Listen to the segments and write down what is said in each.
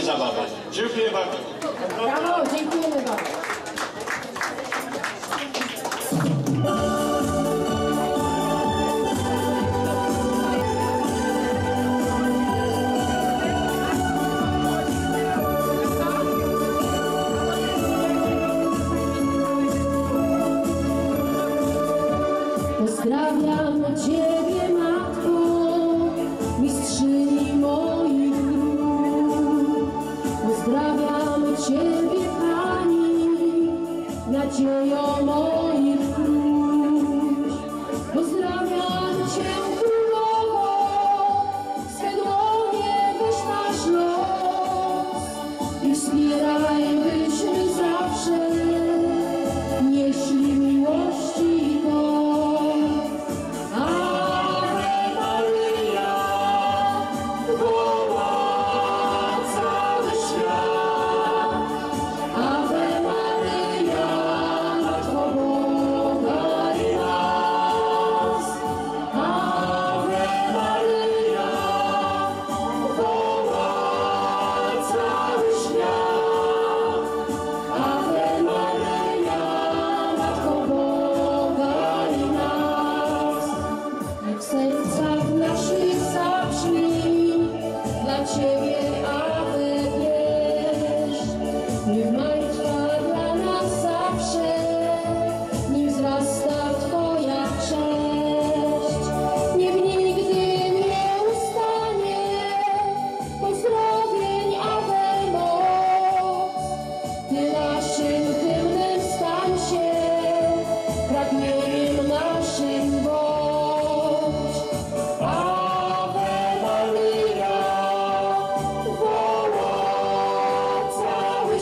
zabawę. Dziękuję bardzo. Brawo, dziękujemy bardzo. Pozdrawiam Ciebie, Matko, Mistrzyni. nadzieją moich wróć. Pozdrawiam Cię, Królowo, swe dłonie weź los i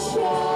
shine.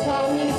Tell me.